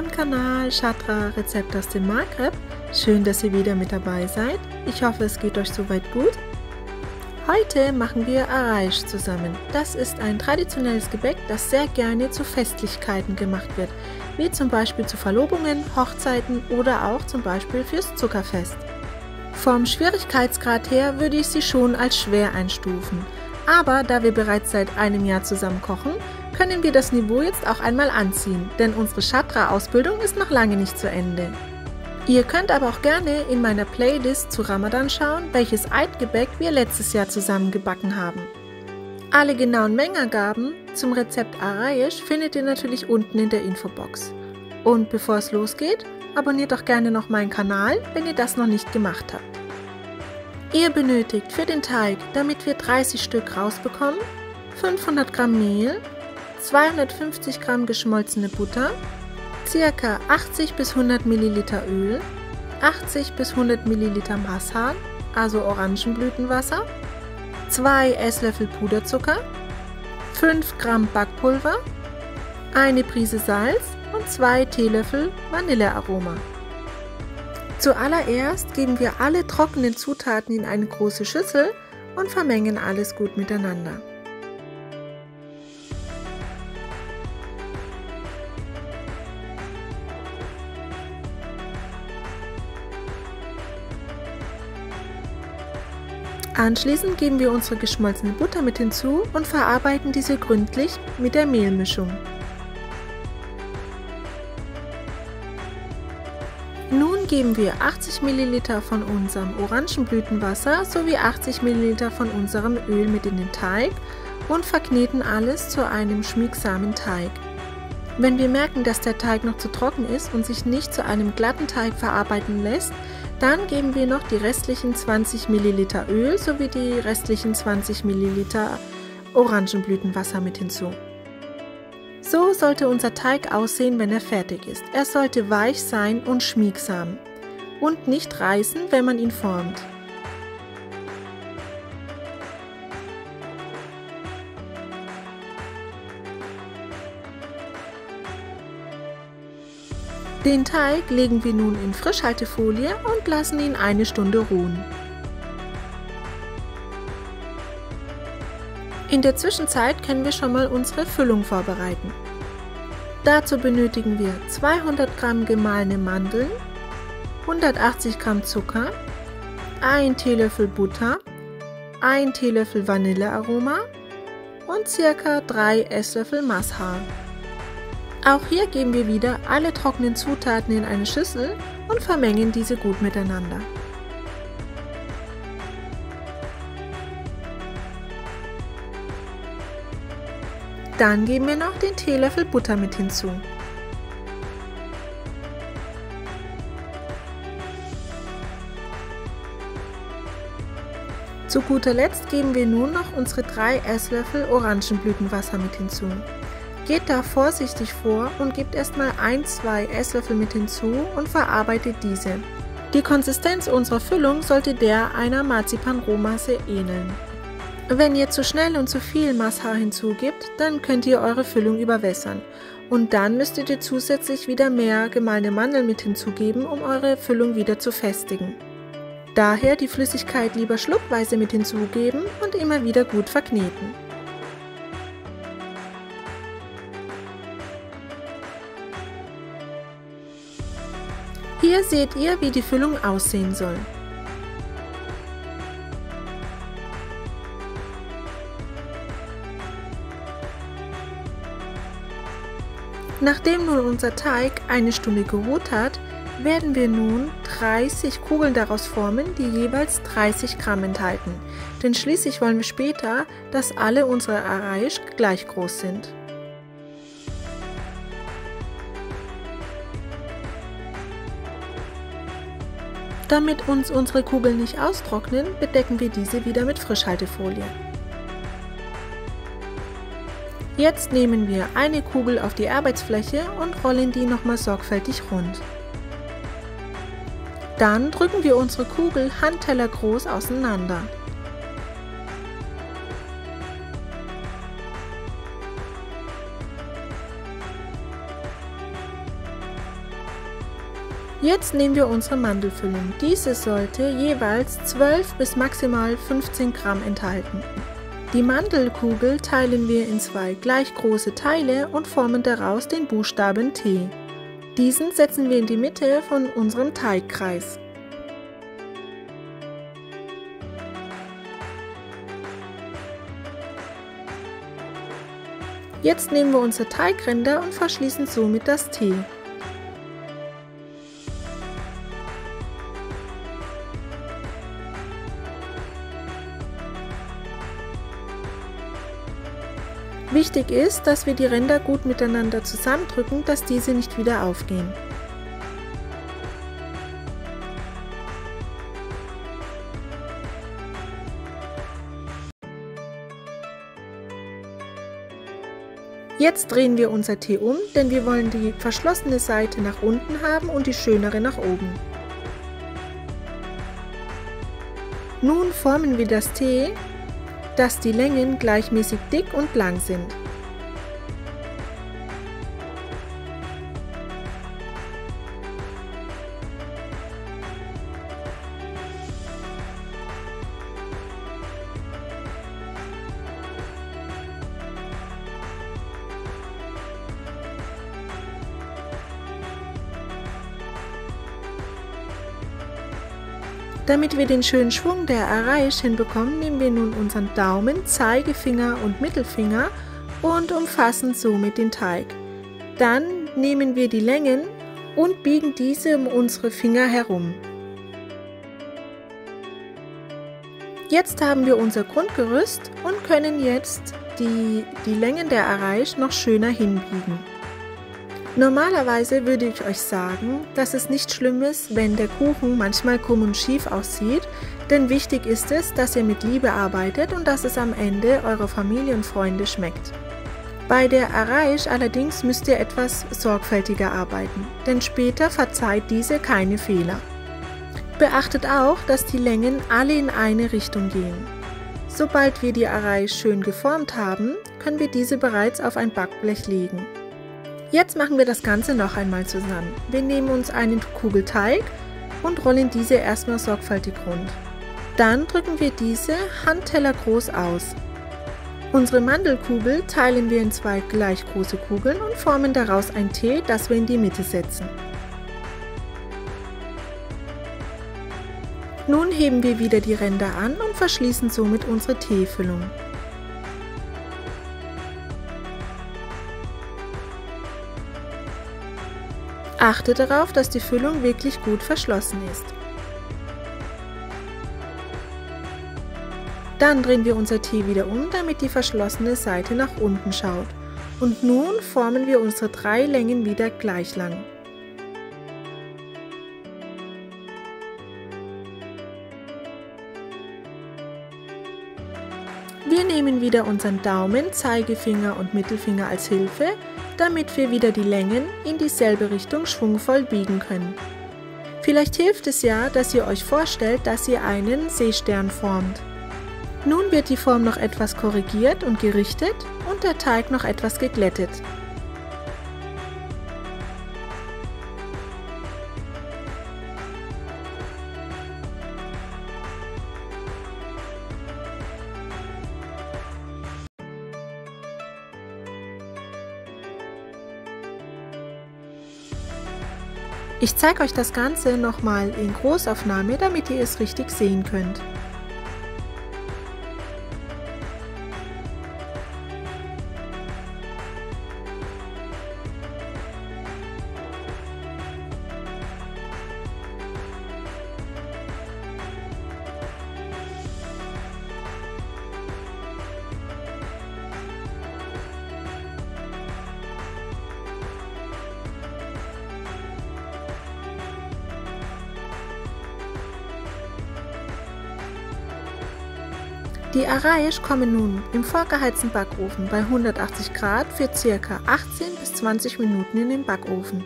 beim Kanal Chatra Rezept aus dem Maghreb. Schön, dass ihr wieder mit dabei seid. Ich hoffe, es geht euch soweit gut. Heute machen wir Araish zusammen. Das ist ein traditionelles Gebäck, das sehr gerne zu Festlichkeiten gemacht wird, wie zum Beispiel zu Verlobungen, Hochzeiten oder auch zum Beispiel fürs Zuckerfest. Vom Schwierigkeitsgrad her würde ich sie schon als schwer einstufen. Aber da wir bereits seit einem Jahr zusammen kochen, können wir das Niveau jetzt auch einmal anziehen, denn unsere Chatra-Ausbildung ist noch lange nicht zu Ende. Ihr könnt aber auch gerne in meiner Playlist zu Ramadan schauen, welches Eidgebäck wir letztes Jahr zusammen gebacken haben. Alle genauen Mengenangaben zum Rezept Arayesh findet ihr natürlich unten in der Infobox. Und bevor es losgeht, abonniert doch gerne noch meinen Kanal, wenn ihr das noch nicht gemacht habt. Ihr benötigt für den Teig, damit wir 30 Stück rausbekommen, 500 Gramm Mehl, 250 Gramm geschmolzene Butter, ca. 80 bis 100 Milliliter Öl, 80 bis 100 Milliliter Massan, also Orangenblütenwasser, 2 Esslöffel Puderzucker, 5 Gramm Backpulver, eine Prise Salz und 2 Teelöffel Vanillearoma. Zuallererst geben wir alle trockenen Zutaten in eine große Schüssel und vermengen alles gut miteinander. Anschließend geben wir unsere geschmolzene Butter mit hinzu und verarbeiten diese gründlich mit der Mehlmischung. Nun geben wir 80 ml von unserem Orangenblütenwasser sowie 80 ml von unserem Öl mit in den Teig und verkneten alles zu einem schmiegsamen Teig. Wenn wir merken, dass der Teig noch zu trocken ist und sich nicht zu einem glatten Teig verarbeiten lässt, dann geben wir noch die restlichen 20 ml Öl sowie die restlichen 20 ml Orangenblütenwasser mit hinzu. So sollte unser Teig aussehen, wenn er fertig ist. Er sollte weich sein und schmiegsam und nicht reißen, wenn man ihn formt. Den Teig legen wir nun in Frischhaltefolie und lassen ihn eine Stunde ruhen. In der Zwischenzeit können wir schon mal unsere Füllung vorbereiten. Dazu benötigen wir 200 Gramm gemahlene Mandeln, 180 Gramm Zucker, 1 Teelöffel Butter, 1 Teelöffel Vanillearoma und ca. 3 Esslöffel Masshar. Auch hier geben wir wieder alle trockenen Zutaten in eine Schüssel und vermengen diese gut miteinander. Dann geben wir noch den Teelöffel Butter mit hinzu. Zu guter Letzt geben wir nun noch unsere 3 Esslöffel Orangenblütenwasser mit hinzu. Geht da vorsichtig vor und gebt erstmal 1-2 Esslöffel mit hinzu und verarbeitet diese. Die Konsistenz unserer Füllung sollte der einer Marzipan-Rohmasse ähneln. Wenn ihr zu schnell und zu viel Masshar hinzugibt, dann könnt ihr eure Füllung überwässern. Und dann müsstet ihr zusätzlich wieder mehr gemahlene Mandeln mit hinzugeben, um eure Füllung wieder zu festigen. Daher die Flüssigkeit lieber schluckweise mit hinzugeben und immer wieder gut verkneten. Hier seht ihr, wie die Füllung aussehen soll. Nachdem nun unser Teig eine Stunde geruht hat, werden wir nun 30 Kugeln daraus formen, die jeweils 30 Gramm enthalten. Denn schließlich wollen wir später, dass alle unsere Araisch gleich groß sind. Damit uns unsere Kugeln nicht austrocknen, bedecken wir diese wieder mit Frischhaltefolie. Jetzt nehmen wir eine Kugel auf die Arbeitsfläche und rollen die nochmal sorgfältig rund. Dann drücken wir unsere Kugel handtellergroß auseinander. Jetzt nehmen wir unsere Mandelfüllung. Diese sollte jeweils 12 bis maximal 15 Gramm enthalten. Die Mandelkugel teilen wir in zwei gleich große Teile und formen daraus den Buchstaben T. Diesen setzen wir in die Mitte von unserem Teigkreis. Jetzt nehmen wir unser Teigränder und verschließen somit das T. Wichtig ist, dass wir die Ränder gut miteinander zusammendrücken, dass diese nicht wieder aufgehen. Jetzt drehen wir unser T um, denn wir wollen die verschlossene Seite nach unten haben und die schönere nach oben. Nun formen wir das T, dass die Längen gleichmäßig dick und lang sind. Damit wir den schönen Schwung der Araisch hinbekommen, nehmen wir nun unseren Daumen, Zeigefinger und Mittelfinger und umfassen somit den Teig. Dann nehmen wir die Längen und biegen diese um unsere Finger herum. Jetzt haben wir unser Grundgerüst und können jetzt die, die Längen der Araisch noch schöner hinbiegen. Normalerweise würde ich euch sagen, dass es nicht schlimm ist, wenn der Kuchen manchmal krumm und schief aussieht, denn wichtig ist es, dass ihr mit Liebe arbeitet und dass es am Ende eurer Familie und Freunde schmeckt. Bei der Araisch allerdings müsst ihr etwas sorgfältiger arbeiten, denn später verzeiht diese keine Fehler. Beachtet auch, dass die Längen alle in eine Richtung gehen. Sobald wir die Araisch schön geformt haben, können wir diese bereits auf ein Backblech legen. Jetzt machen wir das Ganze noch einmal zusammen. Wir nehmen uns einen Kugel Teig und rollen diese erstmal sorgfältig rund. Dann drücken wir diese Handteller groß aus. Unsere Mandelkugel teilen wir in zwei gleich große Kugeln und formen daraus ein T, das wir in die Mitte setzen. Nun heben wir wieder die Ränder an und verschließen somit unsere Teefüllung. Achte darauf, dass die Füllung wirklich gut verschlossen ist. Dann drehen wir unser Tee wieder um, damit die verschlossene Seite nach unten schaut. Und nun formen wir unsere drei Längen wieder gleich lang. Wir nehmen wieder unseren Daumen, Zeigefinger und Mittelfinger als Hilfe damit wir wieder die Längen in dieselbe Richtung schwungvoll biegen können. Vielleicht hilft es ja, dass ihr euch vorstellt, dass ihr einen Seestern formt. Nun wird die Form noch etwas korrigiert und gerichtet und der Teig noch etwas geglättet. Ich zeige euch das Ganze nochmal in Großaufnahme, damit ihr es richtig sehen könnt. Die Araisch kommen nun im vorgeheizten Backofen bei 180 Grad für ca. 18 bis 20 Minuten in den Backofen.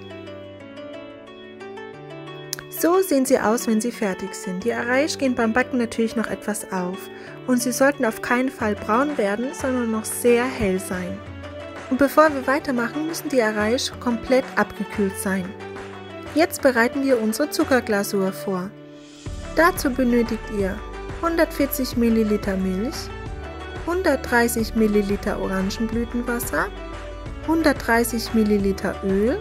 So sehen sie aus, wenn sie fertig sind. Die Araisch gehen beim Backen natürlich noch etwas auf und sie sollten auf keinen Fall braun werden, sondern noch sehr hell sein. Und bevor wir weitermachen, müssen die Araisch komplett abgekühlt sein. Jetzt bereiten wir unsere Zuckerglasur vor. Dazu benötigt ihr 140 ml Milch, 130 ml Orangenblütenwasser, 130 ml Öl,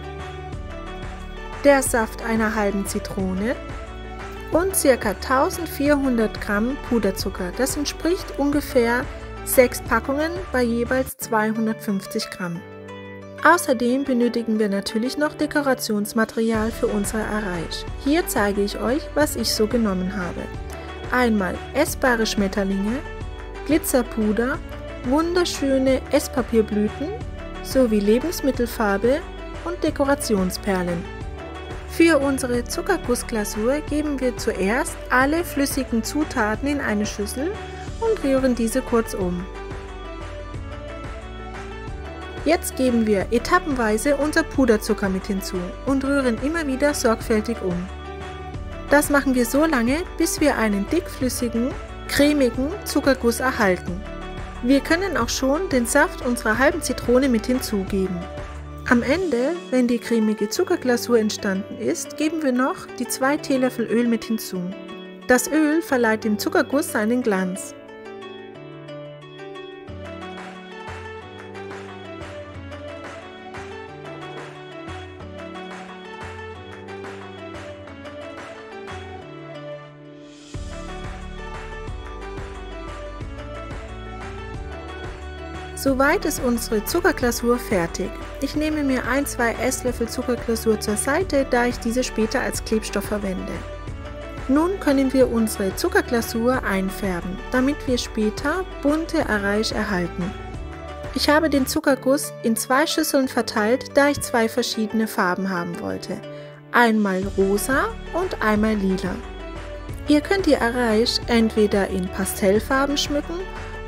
der Saft einer halben Zitrone und ca. 1400 Gramm Puderzucker. Das entspricht ungefähr 6 Packungen bei jeweils 250 Gramm. Außerdem benötigen wir natürlich noch Dekorationsmaterial für unsere Araisch. Hier zeige ich euch, was ich so genommen habe. Einmal essbare Schmetterlinge, Glitzerpuder, wunderschöne Esspapierblüten sowie Lebensmittelfarbe und Dekorationsperlen. Für unsere Zuckergussglasur geben wir zuerst alle flüssigen Zutaten in eine Schüssel und rühren diese kurz um. Jetzt geben wir etappenweise unser Puderzucker mit hinzu und rühren immer wieder sorgfältig um. Das machen wir so lange, bis wir einen dickflüssigen, cremigen Zuckerguss erhalten. Wir können auch schon den Saft unserer halben Zitrone mit hinzugeben. Am Ende, wenn die cremige Zuckerglasur entstanden ist, geben wir noch die 2 Teelöffel Öl mit hinzu. Das Öl verleiht dem Zuckerguss seinen Glanz. Soweit ist unsere Zuckerglasur fertig. Ich nehme mir ein, zwei Esslöffel Zuckerglasur zur Seite, da ich diese später als Klebstoff verwende. Nun können wir unsere Zuckerglasur einfärben, damit wir später bunte Araisch erhalten. Ich habe den Zuckerguss in zwei Schüsseln verteilt, da ich zwei verschiedene Farben haben wollte. Einmal rosa und einmal lila. Ihr könnt die Araisch entweder in Pastellfarben schmücken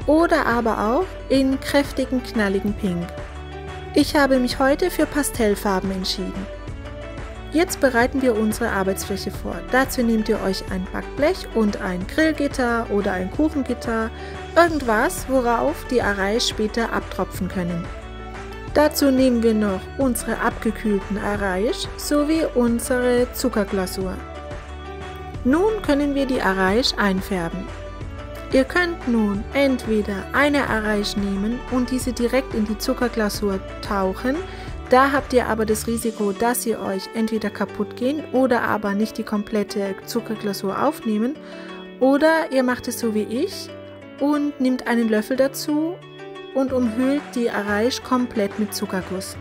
oder aber auch in kräftigen, knalligen Pink. Ich habe mich heute für Pastellfarben entschieden. Jetzt bereiten wir unsere Arbeitsfläche vor. Dazu nehmt ihr euch ein Backblech und ein Grillgitter oder ein Kuchengitter, irgendwas, worauf die Areis später abtropfen können. Dazu nehmen wir noch unsere abgekühlten Areisch sowie unsere Zuckerglasur. Nun können wir die Areisch einfärben. Ihr könnt nun entweder eine Araisch nehmen und diese direkt in die Zuckerglasur tauchen, da habt ihr aber das Risiko, dass ihr euch entweder kaputt gehen oder aber nicht die komplette Zuckerglasur aufnehmen. Oder ihr macht es so wie ich und nehmt einen Löffel dazu und umhüllt die Araisch komplett mit Zuckerguss.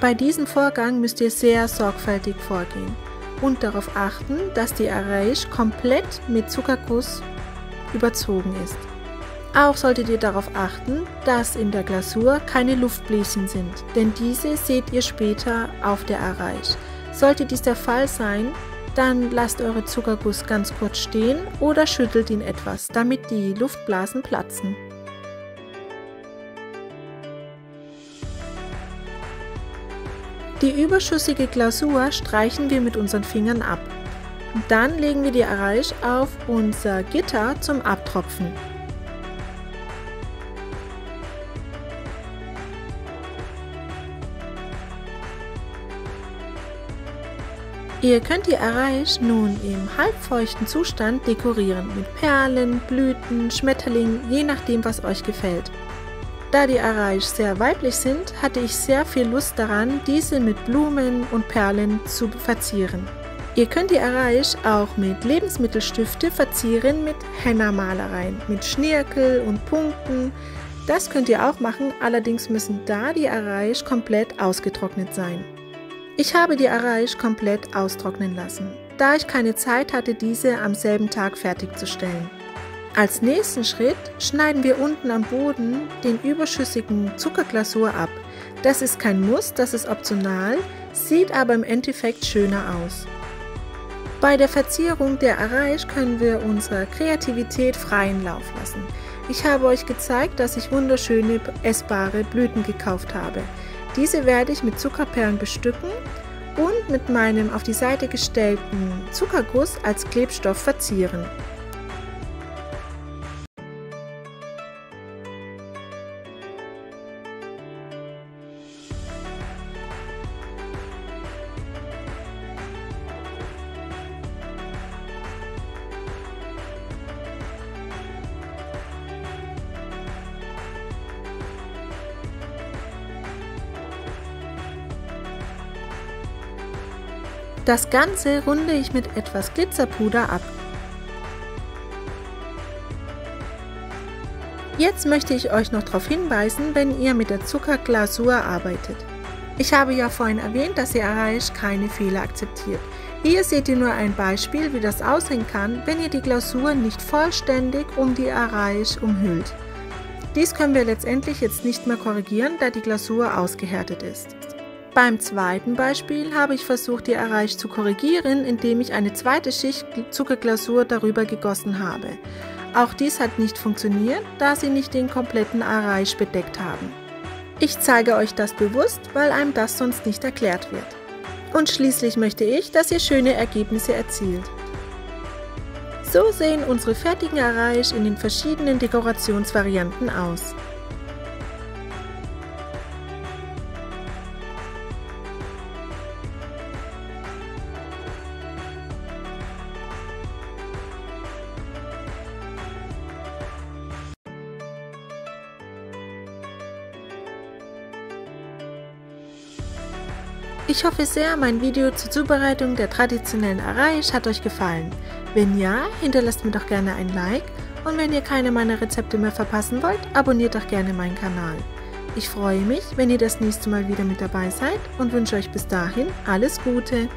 Bei diesem Vorgang müsst ihr sehr sorgfältig vorgehen und darauf achten, dass die Araisch komplett mit Zuckerguss überzogen ist. Auch solltet ihr darauf achten, dass in der Glasur keine Luftbläschen sind, denn diese seht ihr später auf der Araisch. Sollte dies der Fall sein, dann lasst eure Zuckerguss ganz kurz stehen oder schüttelt ihn etwas, damit die Luftblasen platzen. Die überschüssige Glasur streichen wir mit unseren Fingern ab. Dann legen wir die Araisch auf unser Gitter zum Abtropfen. Ihr könnt die Araisch nun im halbfeuchten Zustand dekorieren mit Perlen, Blüten, Schmetterlingen, je nachdem was euch gefällt. Da die Araisch sehr weiblich sind, hatte ich sehr viel Lust daran, diese mit Blumen und Perlen zu verzieren. Ihr könnt die Araisch auch mit Lebensmittelstifte verzieren mit Henna-Malereien, mit Schnirkel und Punkten. Das könnt ihr auch machen, allerdings müssen da die Araisch komplett ausgetrocknet sein. Ich habe die Araisch komplett austrocknen lassen, da ich keine Zeit hatte, diese am selben Tag fertigzustellen. Als nächsten Schritt schneiden wir unten am Boden den überschüssigen Zuckerglasur ab. Das ist kein Muss, das ist optional, sieht aber im Endeffekt schöner aus. Bei der Verzierung der Araisch können wir unserer Kreativität freien Lauf lassen. Ich habe euch gezeigt, dass ich wunderschöne essbare Blüten gekauft habe. Diese werde ich mit Zuckerperlen bestücken und mit meinem auf die Seite gestellten Zuckerguss als Klebstoff verzieren. Das Ganze runde ich mit etwas Glitzerpuder ab. Jetzt möchte ich euch noch darauf hinweisen, wenn ihr mit der Zuckerglasur arbeitet. Ich habe ja vorhin erwähnt, dass ihr Araish keine Fehler akzeptiert. Hier seht ihr nur ein Beispiel, wie das aussehen kann, wenn ihr die Glasur nicht vollständig um die Araish umhüllt. Dies können wir letztendlich jetzt nicht mehr korrigieren, da die Glasur ausgehärtet ist. Beim zweiten Beispiel habe ich versucht, die Araish zu korrigieren, indem ich eine zweite Schicht Zuckerglasur darüber gegossen habe. Auch dies hat nicht funktioniert, da sie nicht den kompletten Araish bedeckt haben. Ich zeige euch das bewusst, weil einem das sonst nicht erklärt wird. Und schließlich möchte ich, dass ihr schöne Ergebnisse erzielt. So sehen unsere fertigen Araish in den verschiedenen Dekorationsvarianten aus. Ich hoffe sehr, mein Video zur Zubereitung der traditionellen Araish hat euch gefallen. Wenn ja, hinterlasst mir doch gerne ein Like und wenn ihr keine meiner Rezepte mehr verpassen wollt, abonniert doch gerne meinen Kanal. Ich freue mich, wenn ihr das nächste Mal wieder mit dabei seid und wünsche euch bis dahin alles Gute.